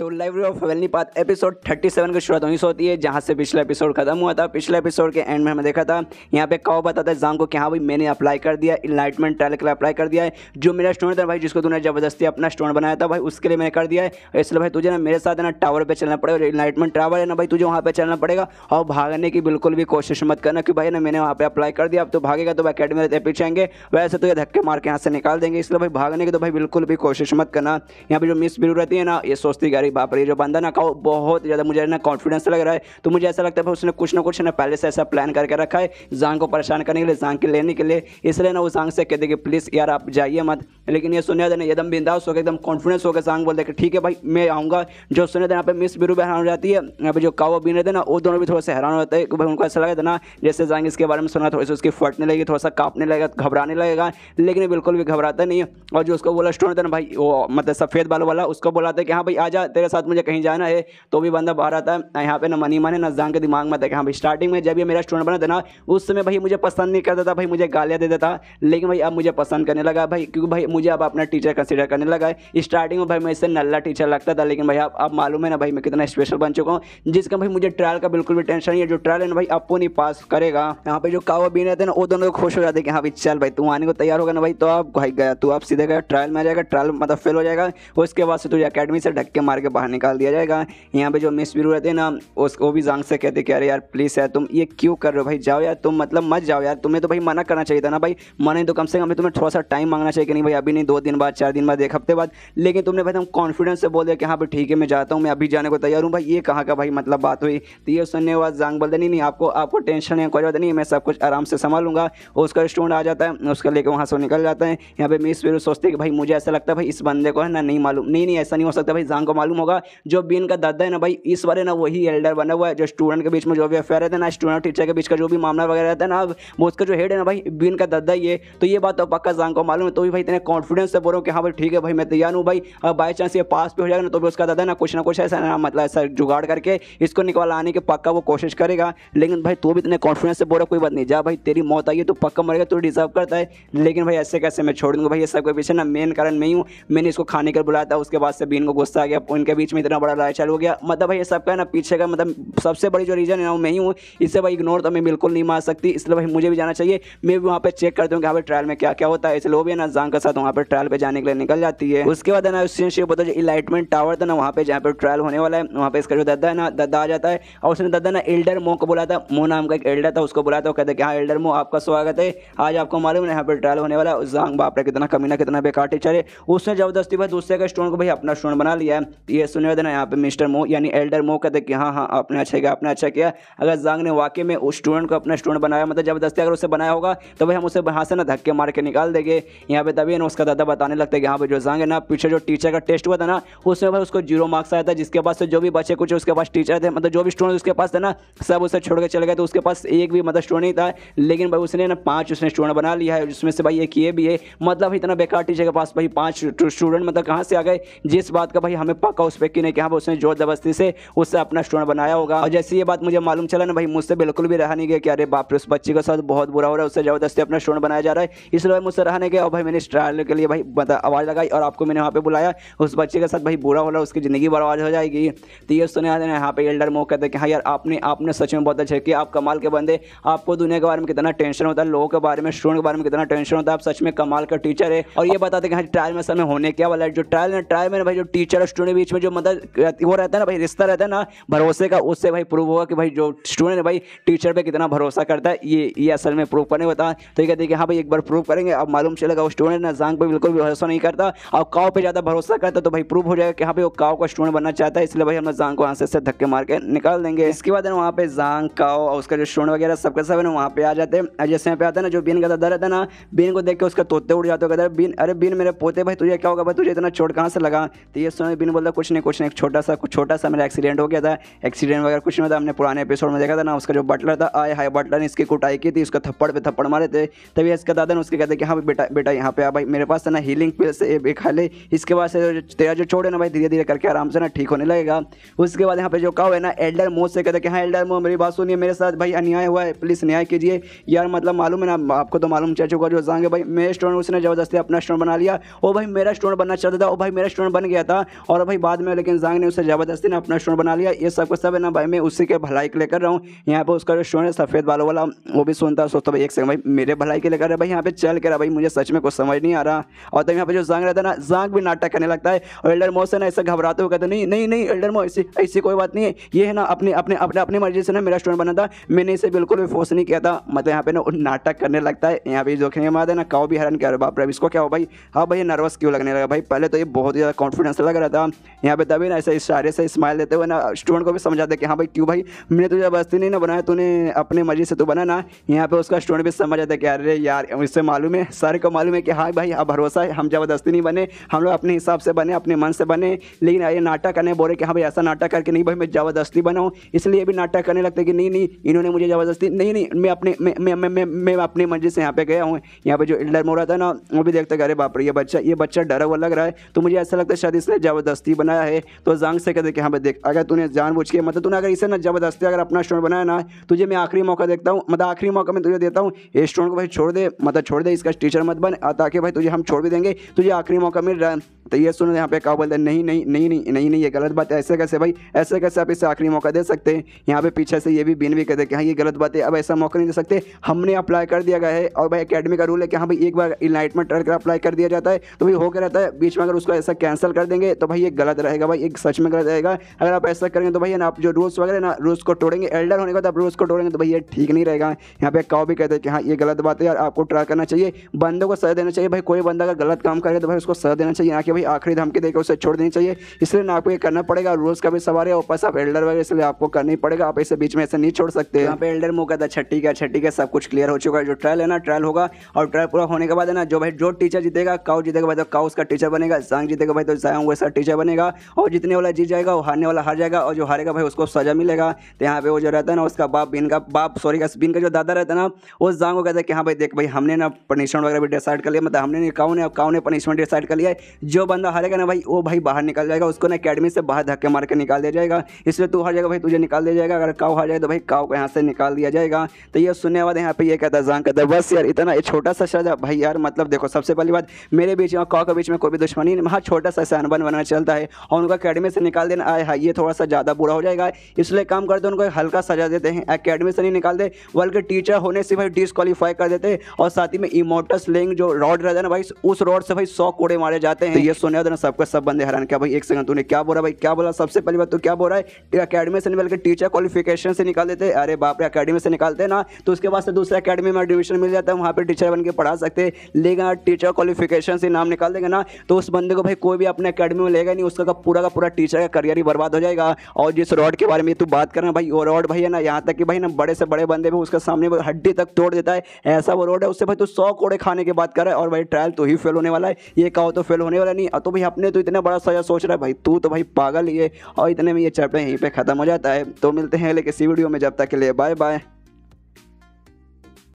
तो library of हवेलनीपात episode 37 की शुरुआत वहीं से होती है, जहाँ से पिछला एपिसोड खत्म हुआ था। पिछले एपिसोड के एंड में हमें देखा था, यहाँ पे काओ बताता है जांग को कि हाँ भाई, मैंने अप्लाई कर दिया इनलाइटमेंट ट्रायल के लिए अप्लाई कर दिया है। जो मेरा स्टूडेंट था भाई, जिसको तूने ज़बरदस्ती अपना स्टूडेंट बनाया था, भाई, उसके लिए मैंने कर दिया है। इसलिए भाई, तुझे ना मेरे साथ ना टावर पर चलना पड़ेगा इनलाइटमेंट टावर है ना भाई, तुझे वहाँ पर चलना पड़ेगा। और भागने की बिल्कुल भी कोशिश मत करना कि भाई, ना मैंने वहाँ पर अप्लाई कर दिया, अब तो भागेगा तो भाई अकेडमी रहते पीछे आएँगे। वैसे तो ये धक्के मार के यहाँ से निकाल देंगे। इसलिए भाई, भागने की तो भाई, बिल्कुल भी कोशिश मत करना। यहाँ पर जो मिस बिरू रहती है ना, ये सोचती गारी बाप रे जो बंदा ना ना का बहुत ज़्यादा मुझे ना कॉन्फिडेंस लग रहा है। तो मुझे ऐसा लगता है उसने कुछ ना कुछ ना पहले से ऐसा प्लान करके रखा है, जांग को परेशान करने के लिए, जांग के लेने के लिए। इसलिए ना वो जांग से कहते कि प्लीज़ यार, आप जाइए मत। लेकिन ये सुनिया देना एकदम बिंदास होकर एकदम कॉन्फिडेंस होकर जांग बोलते कि, ठीक है भाई, मैं आऊँगा। जो सुनिया यहाँ पे मिस बिरू हैरान हो जाती है, यहाँ पे जो कावा बीन रहते ना, वो दोनों भी थोड़ा सा हैरान होता है भाई, उनको ऐसा लगा था ना, जैसे जांग इसके बारे में सुना थोड़ा सा उसकी फटने लगेगी, थोड़ा सा कांपने लगेगा, घबराने लगेगा, लेकिन बिल्कुल भी घबराता नहीं है। और जो उसको बोला स्टूडेंट था ना भाई, वो मतलब सफ़ेद बाल वाला, उसको बोलाते कि हाँ भाई, आ जा तेरे साथ मुझे कहीं जाना है तो भी बंदा बाहर आता है। यहाँ पे ना मनी माने, ना जान के दिमाग में था कि हाँ भाई स्टार्टिंग में जब ये मेरा स्टूडेंट बना था ना, उस समय भाई मुझे पसंद नहीं करता था, भाई मुझे गालियाँ देता लेकिन भाई अब मुझे पसंद करने लगा भाई, क्योंकि भाई मुझे अब अपना टीचर कंसिडर करने लगा है। स्टार्टिंग में भाई मैं इससे नल्ला टीचर लगता था, लेकिन भाई अब मालूम है ना भाई मैं कितना स्पेशल बन चुका हूँ। जिसका भाई मुझे ट्रायल का बिल्कुल भी टेंशन नहीं है, जो ट्रायल है भाई आपको नहीं पास करेगा। यहाँ पे जो कावा बीन रहते ना, वो दोनों खुश हो जाते हैं कि हाँ भाई चल भाई, तू आने को तैयार होगा ना भाई तो आप भाई गया, तू आप सीधे गया ट्रायल में आ जाएगा ट्रायल मतलब फेल हो जाएगा। उसके बाद से तुझे अकेडमी से ढक्के मार के बाहर निकाल दिया जाएगा। यहाँ पे जो मिस बिरू रहते हैं ना उसको भी जांग से कहते कि, अरे यार प्लीज़ यार, तुम ये क्यों कर रहे हो भाई? जाओ यार, तुम मतलब मत जाओ यार, तुम्हें तो भाई मना करना चाहिए था ना भाई। मना तो कम से कम तुम्हें थोड़ा सा टाइम मांगना चाहिए कि नहीं भाई, अभी नहीं, दो दिन बाद, चार दिन बाद, एक हफ़्ते बाद। लेकिन तुमने भाई तुम कॉन्फिडेंस से बोल दिया कि हाँ भाई, ठीक है, मैं जाता हूँ, मैं अभी जाने को तैयार हूँ। भाई, ये कहाँ का भाई मतलब बात हुई? तो ये सुनने के बाद जांग बोलते नहीं नहीं, आपको आपको टेंशन है, कोई बात नहीं, मैं सब कुछ आराम से संभालूँगा। उसका स्टूडेंट आ जाता है, उसका लेकर वहाँ से निकल जाता है। यहाँ पे मिस फिर सोचते कि भाई, मुझे ऐसा लगता है भाई, इस बंदे को है ना, नहीं मालूम, नहीं नहीं, ऐसा नहीं हो सकता भाई, जांग को मालूम होगा, जो बीन का दादा है ना भाई, इस बारे ना वही एल्डर बना हुआ है, जो स्टूडेंट के बीच में जो भी अफेयर रहता है ना स्टूडेंट टीचर के बीच का जो भी मामला वगैरह रहता है ना वो उसका जो हेड है ना भाई, बीन का दद्दा ही है तो ये बात तो पक्का जान को मालूम है तो भी भाई इतने कॉन्फिडेंस से बोलो कि हाँ भाई ठीक है भाई, मैं तैयार हूँ भाई, अब बाई चांस ये पास भी हो जाएगा ना तो भी उसका दादा ना कुछ ना कुछ ऐसा ना मतलब ऐसा जुगाड़ करके इसको निकाल आने के पक्का वो कोशिश करेगा, लेकिन भाई तू भी इतने कॉन्फिडेंस से बोलो कोई बात नहीं, जा भाई, तेरी मौत आई है तो पक्का मरेगा, तू डिजर्व करता है, लेकिन भाई ऐसे कैसे मैं छोड़ दूँगा भाई, ये सब के पीछे ना मेन कारण मैं हूँ मैंने इसको खाने के बुलाया था, उसके बाद से बीन को गुस्सा आ गया उनके बीच में इतना बड़ा लड़ाई चालू हो गया। मतलब भाई, ये सब का ना पीछे का मतलब सबसे बड़ी जो रीज़न है ना मैं ही हूँ इससे भाई इग्नोर तो मैं बिल्कुल नहीं मार सकती। इसलिए भाई मुझे भी जाना चाहिए। मैं भी वहाँ पे चेक करती हूँ कि भाई ट्रायल में क्या क्या होता है। इसलिए वो भी ना जांग के साथ वहाँ पर ट्रायल पे जाने के लिए निकल जाती है। उसके बाद ना, उससे पता जो इलाइटमेंट टावर था ना, वहाँ पे जहाँ पे ट्रायल होने वाला है, वहाँ पे इसका जो दद्दा है ना दद्दा आ जाता है। और उसने दद्दा ना एल्डर मो को बोला था। मो नाम का एक एल्डर था, उसको बुलाया था। कहते कि हाँ एल्डर मो आपका स्वागत है। आज आपको मालूम है यहाँ पर ट्रायल होने वाला है। जांग बाप रे, कितना, कमीना, कितना बेकार टीचर है। उसने ज़बरदस्ती भाई दूसरे का स्टूडेंट को भाई अपना स्टूडेंट बना लिया ये सुने देना यहाँ पे मिस्टर मो, यानी एल्डर मो कहते कि हाँ हाँ आपने अच्छा किया, आपने अच्छा किया। अगर जांग ने वाकई में उस स्टूडेंट को अपना स्टूडेंट बनाया मतलब ज़बरदस्ती अगर उसे बनाया होगा तो भाई हम उसे वहाँ से ना धक्के मार के निकाल देंगे। यहाँ पे तभी ना उसका दादा बताने लगता है कि हाँ भाई, जो जांग है ना, पीछे जो टीचर का टेस्ट हुआ था ना, उसमें भाई उसको ज़ीरो मार्क्स आया था, जिसके पास से जो भी बच्चे कुछ, उसके पास टीचर थे मतलब जो भी स्टूडेंट उसके पास थे ना, सब उसे छोड़ के चले गए तो उसके पास एक भी मतलब स्टूडेंट नहीं था। लेकिन भाई उसने ना पाँच उसने स्टूडेंट बना लिया है, जिसमें से भाई एक ये भी है। मतलब इतना बेकार टीचर के पास भाई पाँच स्टूडेंट मतलब कहाँ से आ गए? जिस बात का भाई हमें पक्का उस पर कि नहीं कि हाँ उसने ज़ोर ज़बरदस्ती से उससे अपना स्टूडेंट बनाया होगा। और जैसे ये बात मुझे मालूम चला ना भाई, मुझसे बिल्कुल भी रहा नहीं गया कि अरे बाप रे, उस बच्चे के साथ बहुत बुरा हो रहा है, उससे ज़बरदस्ती अपना स्टूडेंट बनाया जा रहा है। इसलिए मुझसे रहने गया और भाई मैंने ट्रायल के लिए भाई आवाज़ लगाई और आपको मैंने वहाँ पे बुलाया। उस बच्चे के साथ भाई बुरा हो रहा है, उसकी ज़िंदगी बर्बाद हो जाएगी। तो ये सुने यहाँ पे एल्डर मो कहते हैं कि हाँ यार, आपने आपने सच में बहुत अच्छा किया, आप कमाल के बंदे। आपको दुनिया के बारे में कितना टेंशन होता है, लोगों के बारे में स्टूडेंट के बारे में कितना टेंशन होता है, आप सच में कमाल का टीचर है। और ये बताते कि हाँ ट्रायल में समय होने क्या वाला है? जो ट्रायल है ट्रायल में भाई जो टीचर और स्टूडेंट बीच में जो मतलब वो रहता है ना भाई, रिश्ता रहता है ना, भरोसे का, उससे भाई प्रूव होगा कि भाई जो स्टूडेंट है भाई टीचर पर कितना भरोसा करता है, ये ये असल में प्रूव करने होता है। तो ये कहते हैं कि हाँ भाई, एक बार प्रूव करेंगे, अब मालूम चलेगा वो स्टूडेंट ना, जांग पे बिल्कुल भी भरोसा नहीं करता, और काव पे ज़्यादा भरोसा करता तो भाई प्रूव हो जाएगा कि हाँ भाई, वो काव का स्टूडेंट बनना चाहता है, इसलिए भाई हम जांग को यहाँ से धक्के मार के निकाल देंगे। इसके बाद वहाँ पे जांग, काव और उसका जो स्टूडेंट वगैरह सबका सब है ना, वहाँ पे आ जाते हैं। जैसे यहाँ पे आता है ना, जो बीन का दादा रहता है ना, बीन को देख के उसका तोते उड़ जाते हो, कहते बीन, अरे बीन मेरे पोते, भाई तुझे क्या होगा, भाई तुझे इतना चोट कहाँ से लगा? तो ये सुना बीन बोलता कुछ नहीं कुछ नहीं। छोटा सा, कुछ छोटा सा मेरा एक्सीडेंट हो गया था। एक्सीडेंट वगैरह कुछ नहीं था। हमने पुराने एपिसोड में देखा था ना, उसका जो बटलर था, आए हाई बटलर ने इसकी कुटाई की थी, उसका थप्पड़ पे थप्पड़ मारे थे। तभी इसका दादा ने उसके कहते कि हाँ बेटा बेटा यहाँ पे आ भाई, मेरे पास है ना हीलिंग पिल से एक खा ले। इसके बाद से तेरा जो चोट है ना भाई धीरे धीरे करके आराम से ना ठीक होने लगेगा। उसके बाद यहाँ पे जो काव है ना एल्डर मोह से कहते कि हाँ एल्डर मोह मेरी बात सुनिए, मेरे साथ भाई अन्याय हुआ है प्लीज़ न्याय कीजिए। यार मतलब मालूम है ना, आपको तो मालूम चल चुका जो जाएँगे भाई। मेरे स्टूडेंट उसने ज़बरदस्ती अपना स्टूडेंट बना लिया। वो भाई मेरा स्टूडेंट बनना चाहता था वो भाई मेरा स्टूडेंट बन गया था। और भाई बाद में, लेकिन जांग ने उसे ज़बरदस्ती ना अपना स्टूडेंट बना लिया। ये सब कुछ सब है ना भाई, मैं उसी के भलाई के लिए कर रहा हूँ। यहाँ पे उसका जो स्टूडेंट है, सफ़ेद बालों वाला, वो भी सुनता है, सोचता भाई एक सेकंड भाई, मेरे भलाई के लिए कर रहा है भाई। यहाँ पे चल कर भाई, मुझे सच में कुछ समझ नहीं आ रहा। और तब यहाँ पे जो जांग रहता है ना, जांग भी नाटक करने लगता है। और एल्डर मो से ना ऐसा घबराते हुए कहते नहीं नहीं नहीं, एल्डर मो, ऐसी ऐसी कोई बात नहीं है। ये है ना, अपने अपने अपने, अपनी मर्ज़ी से ना मेरा स्टूडेंट बना था। मैंने इसे बिल्कुल भी फोर्स नहीं किया था। मतलब यहाँ पे ना नाटक करने लगता है। यहाँ पे जोखेंगे मार देना काओ भी हैरान किया बाप रे इसको क्या हो भाई? हाँ भाई नर्वस क्यों लगने लगा भाई? पहले तो ये बहुत ही ज़्यादा कॉन्फिडेंस लग रहा था। यहाँ पे तभी ना, ऐसे इशारे से स्माइल देते हुए ना स्टूडेंट को भी समझाते कि हाँ भाई, क्यों भाई? मैंने तुझे बस्ती नहीं ना बनाया, तूने अपनी मर्ज़ी से तो बना ना। यहाँ पे उसका स्टूडेंट भी समझ आता है कि अरे यार, इससे मालूम है, सर को मालूम है कि हाँ भाई, अब भरोसा है, हम ज़बरदस्ती नहीं बने, हम लोग अपने हिसाब से बने, अपने मन से बने, लेकिन ये नाटक करने बोले कि हाँ भाई, ऐसा नाटक करके नहीं भाई, मैं ज़बरदस्ती बनाऊँ। इसलिए भी नाटक करने लगते कि नहीं नहीं, इन्होंने मुझे ज़बरदस्ती, नहीं नहीं, मैं अपने, मैं मैं मैं अपनी मर्ज़ी से यहाँ पे गया हूँ। यहाँ पे जो इल्डर मोरा था ना, वो भी देखते अरे बाप रे, ये बच्चा ये बच्चा डरा हुआ लग रहा है। तो मुझे ऐसा लगता है शायद इसने ज़बरदस्ती बनाया है तो जंग से कहते कि हाँ भाई देख, अगर तूने जानबूझ के मतलब तूने अगर इसे ना ज़बरदस्ती अगर अपना स्टोन बनाया ना, तुझे मैं आखिरी मौका देखता हूँ मतलब आखिरी मौका मैं तुझे देता हूँ, ये स्टोन को भाई छोड़ दे मतलब छोड़ दे, इसका टीचर मत बन, ताकि भाई तुझे हम छोड़ भी देंगे, तुझे आखिरी मौका मिल रहा है। तो ये सुनो, यहाँ पे क्या बोलते हैं, नहीं नहीं नहीं नहीं नहीं नहीं, ये गलत बात है ऐसे कैसे भाई? ऐसे कैसे आप इसे आखिरी मौका दे सकते हैं? यहाँ पे पीछे से ये भी बिन भी कहते हैं कि हाँ ये गलत बात है अब ऐसा मौका नहीं दे सकते। हमने अप्लाई कर दिया गया है, और भाई अकेडमी का रूल है कि हाँ भाई, एक बार इलाइटमेंट ट्रक अप्लाई कर दिया जाता है तो भाई हो क्या रहता है। बीच में अगर उसको ऐसा कैंसिल कर देंगे तो भाई ये गलत रहेगा भाई, एक सच में गलत रहेगा। अगर आप ऐसा करेंगे तो भाई ना, आप जो रूल्स वगैरह ना रूल्स को तोड़ेंगे एल्डर होने का तो आप रूल्स को तोड़ेंगे तो भाई ये ठीक नहीं रहेगा। यहाँ पे काउ भी कहते हैं कि हाँ ये गलत बात है यार आपको ट्राई करना चाहिए। बंदों को सजा देना चाहिए। भाई कोई बंदा अगर गलत काम करे तो भाई उसको सजा देना चाहिए, ना कि आखिरी धमकी देकर उसे छोड़ देनी चाहिए। इसलिए ना आपको ये करना पड़ेगा। रूल्स का भी सवाल है ऊपर आप एल्डर वगैरह, इसलिए आपको करना ही पड़ेगा। आप इसे बीच में ऐसे नहीं छोड़ सकते। यहाँ पे एल्डर मौका था छठी का छठी का सब कुछ क्लियर हो चुका है। जो ट्रायल है ना ट्रायल होगा और ट्रायल पूरा होने के बाद है ना, जो भाई, जो टीचर जीतेगा काउ जीतेगा, भाई तो काउ उसका टीचर बनेगा। सांग जीतेगा, भाई तो जायंग वैसा टीचर बनेगा। और जितने वाला जीत जाएगा, वो हारने वाला हार जाएगा और जो हारेगा, भाई, उसको सजा मिलेगा। तो यहाँ पे वो जो रहता है ना, उसका बाप, बिन का बाप सॉरी का बिन का जो दादा रहता है ना, वो जांग को कहता है कि हाँ भाई, देख, भाई, हमने ना पनिशमेंट वगैरह भी डिसाइड कर लिया। मतलब हमने काउ ने काउ ने पनिशमेंट डिसाइड कर लिया जो बंदा हारेगा ना भाई, वो भाई बाहर निकल जाएगा, उसको ना अकेडमी से बाहर धक्के मार के निकाल दिया जाएगा। इसलिए तू हार जाएगा भाई, तुझे निकाल दिया जाएगा। अगर काव हार जाए तो भाई काउ को यहाँ से निकाल दिया जाएगा। तो ये सुनने वाले यहाँ पे ये कहता है जांग कहता है, बस यार, इतना छोटा सा शब्द भाई यार मतलब देखो, सबसे पहली बात, मेरे बीच में, काउ के बीच में कोई भी दुश्मनी नहीं हाँ छोटा सा अनबन बनाना चलता है। और उनको अकेडमी से निकाल देना, आए हाँ ये थोड़ा सा ज़्यादा बुरा हो जाएगा। इसलिए काम करते उनको हल्का सजा देते हैं। अकेडमी से नहीं निकाल दे बल्कि टीचर होने से भाई डिसक्वालीफाई कर देते और साथ ही में इमोटस लेंग जो रॉड रहता है ना भाई, उस रॉड से भाई सौ कोड़े मारे जाते हैं। तो ये सुने ना सबका सब बंदे हैरान, क्या भाई एक सेकंड तूने क्या बोला भाई? क्या बोला? सबसे पहली बात तो क्या बोल रहा है अकेडमी से निकल के टीचर क्वालिफिकेशन से निकाल देते। अरे बाप रे अकेडमी से निकालते ना तो उसके बाद से दूसरे अकेडमी में एडमिशन मिल जाता है, वहाँ पर टीचर बन के पढ़ा सकते। लेकिन टीचर क्वालिफिकेशन से नाम निकाल देंगे ना तो उस बंदे को भाई कोई भी अपने अकेडमी में लेगा नहीं, उसका का पूरा का पूरा टीचर का करियर ही बर्बाद हो जाएगा। और जिस रॉड के बारे में तू बात करना भाई, वो रॉड भाई है ना, यहाँ तक कि भाई ना बड़े से बड़े बंदे भी उसके सामने हड्डी तक तोड़ देता है। ऐसा वो रोड है, उससे भाई तू सौ कोड़े खाने की बात कर रहा है, और भाई ट्रायल तो ही फेल होने वाला है। ये कहो तो फेल होने वाला नहीं तो भाई अपने तो इतना बड़ा सजा सोच रहा है, भाई तू तो भाई पागल ही है। और इतने में ये चैप्टर यहीं पर ख़त्म हो जाता है। तो मिलते हैं लेकिन इसी वीडियो में, जब तक के लिए बाय बाय